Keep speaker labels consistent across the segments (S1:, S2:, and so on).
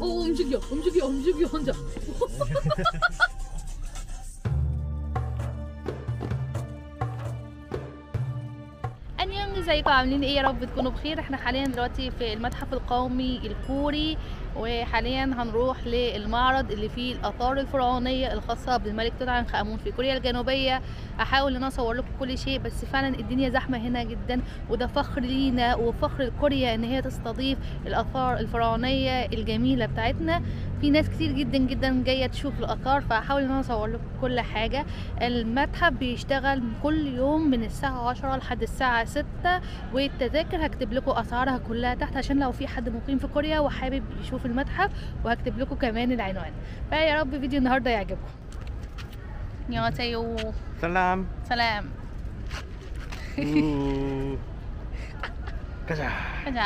S1: 오 움직여 움직여 움직여 혼자 انيوم ازيكم عاملين ايه يا رب تكونوا بخير احنا حاليا دلوقتي في المتحف القومي الكوري وحاليا هنروح للمعرض اللي فيه الأثار الفرعونية الخاصة بالملك توت عنخ امون في كوريا الجنوبية. هحاول إن أنا أصور لكم كل شيء بس فعلا الدنيا زحمة هنا جدا وده فخر لينا وفخر لكوريا إن هي تستضيف الأثار الفرعونية الجميلة بتاعتنا. في ناس كتير جدا جدا جاية تشوف الأثار فهحاول إن أنا أصور لكم كل حاجة. المتحف بيشتغل كل يوم من الساعة 10 لحد الساعة 6 والتذاكر هكتب لكم أسعارها كلها تحت عشان لو في حد مقيم في كوريا وحابب يشوف في المتحف وهكتب لكم كمان العنوان. فيا رب فيديو النهارده يعجبكم. يا تيو
S2: سلام.
S1: سلام.
S2: كذا كذا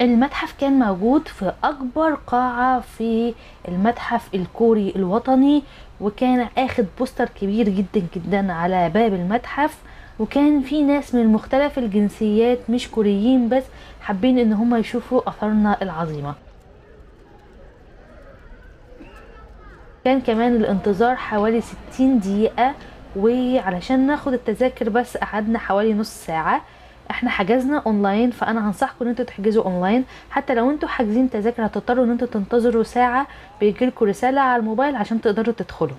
S3: المتحف كان موجود في أكبر قاعة في المتحف الكوري الوطني وكان أخد بوستر كبير جدا جدا على باب المتحف وكان في ناس من مختلف الجنسيات مش كوريين بس حابين إن هم يشوفوا اثارنا العظيمة. كان كمان الانتظار حوالي 60 دقيقة وعلشان ناخد التذاكر بس قعدنا حوالي نص ساعة. إحنا حجزنا اونلاين فأنا هنصحكم إن أنتوا تحجزوا اونلاين حتى لو أنتوا حاجزين تذاكر هتضطروا إن أنتوا تنتظروا ساعة بيجيلكوا رسالة على الموبايل عشان تقدروا تدخلوا.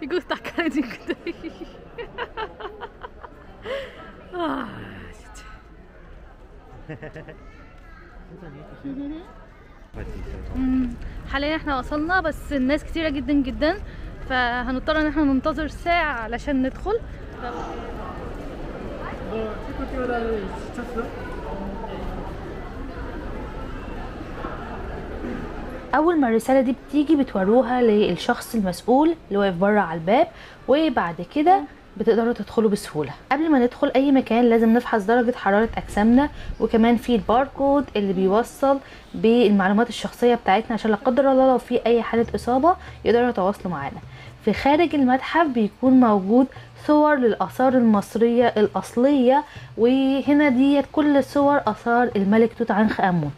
S1: 이거 حاليا إحنا وصلنا بس الناس كتيرة جدا جدا فهنضطر إن إحنا ننتظر ساعة علشان ندخل.
S3: أول ما الرسالة دي بتيجي بتوروها للشخص المسؤول اللي واقف بره على الباب وبعد كده بتقدروا تدخلوا بسهولة. قبل ما ندخل أي مكان لازم نفحص درجة حرارة أجسامنا وكمان في الباركود اللي بيوصل بالمعلومات الشخصية بتاعتنا عشان لا قدر الله لو في أي حالة إصابة يقدروا يتواصلوا معانا. في خارج المتحف بيكون موجود صور للآثار المصرية الأصلية وهنا ديت كل صور آثار الملك توت عنخ آمون.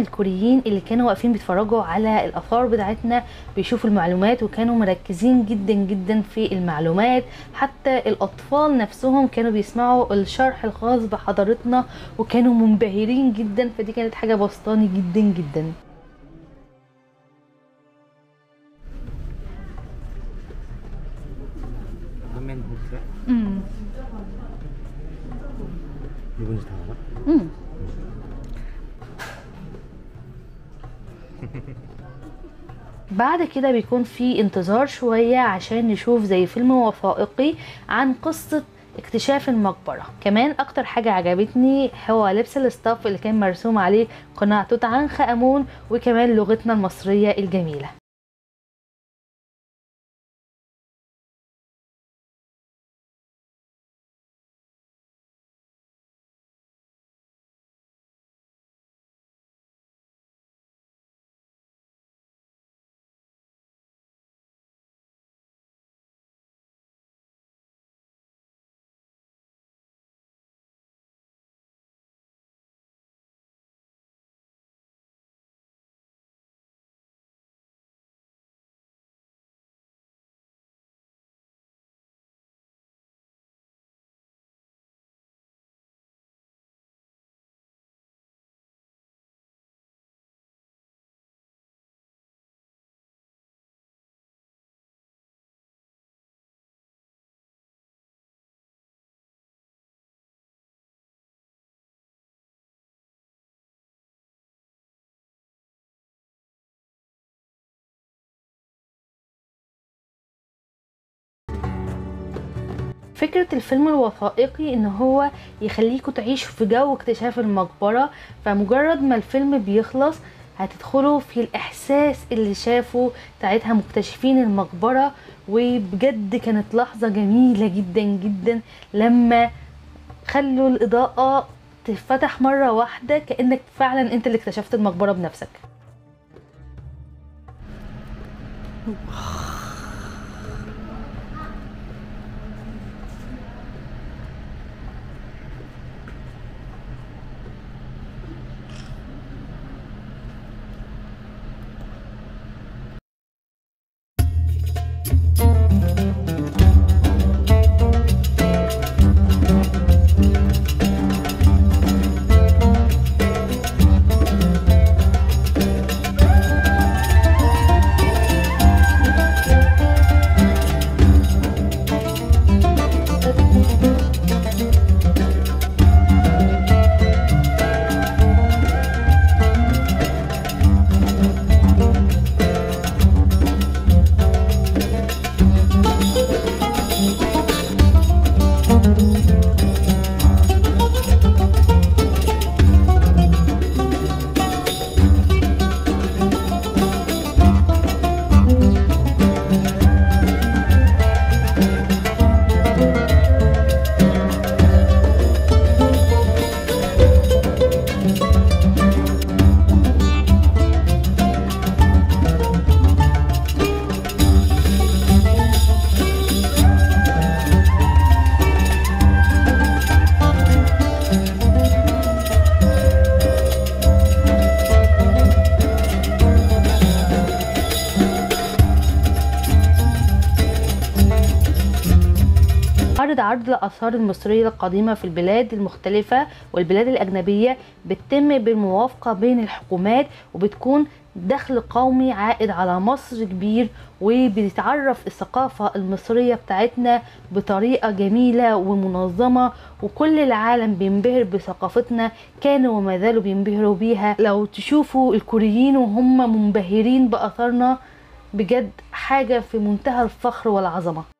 S3: الكوريين اللي كانوا واقفين بيتفرجوا على الآثار بتاعتنا بيشوفوا المعلومات وكانوا مركزين جدا جدا في المعلومات. حتى الأطفال نفسهم كانوا بيسمعوا الشرح الخاص بحضارتنا وكانوا منبهرين جدا. فدي كانت حاجة بسطاني جدا جدا.
S2: 눈
S3: بعد كده بيكون في انتظار شوية عشان نشوف زي فيلم وثائقي عن قصة اكتشاف المقبرة. كمان أكتر حاجة عجبتني هو لبس الاستاف اللي كان مرسوم عليه قناع توت عنخ آمون وكمان لغتنا المصرية الجميلة. فكرة الفيلم الوثائقي إن هو يخليكوا تعيشوا في جو اكتشاف المقبرة فمجرد ما الفيلم بيخلص هتدخلوا في الإحساس اللي شافوا ساعتها مكتشفين المقبرة وبجد كانت لحظة جميلة جدا جدا لما خلوا الإضاءة تفتح مرة واحدة كأنك فعلا أنت اللي اكتشفت المقبرة بنفسك. عرض عرض الآثار المصرية القديمة في البلاد المختلفة والبلاد الأجنبية بتتم بالموافقة بين الحكومات وبتكون دخل قومي عائد على مصر كبير وبتتعرف الثقافة المصرية بتاعتنا بطريقة جميلة ومنظمة وكل العالم بينبهر بثقافتنا كانوا وما زالوا بينبهروا بيها. لو تشوفوا الكوريين وهم منبهرين بأثارنا بجد حاجة في منتهى الفخر والعظمة.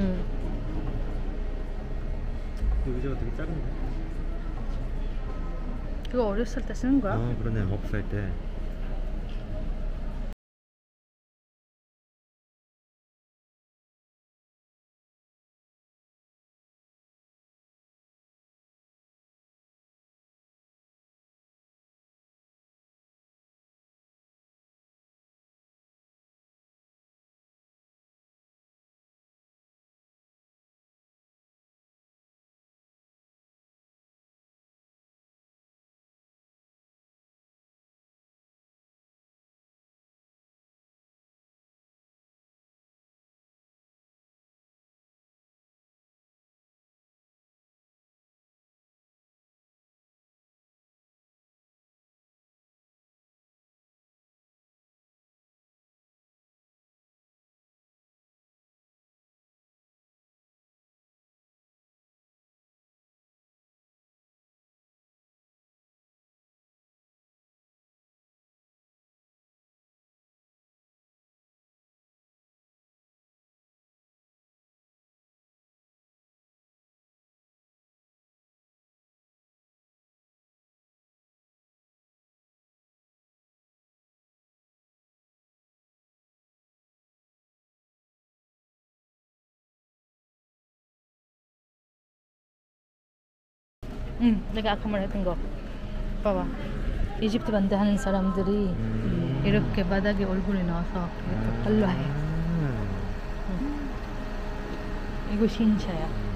S1: 음.
S2: 의자가 되게 작은데
S1: 그거 어렸을 때 쓰는 거야?
S2: 아 그러네 업살 때
S3: 응, 내가 아까 말했던 거. 봐봐. 이집트 반대 하는 사람들이
S2: 음.
S3: 이렇게 바닥에 얼굴이 나와서 이렇게 발로 해.
S2: 아.
S3: 이거 신차야.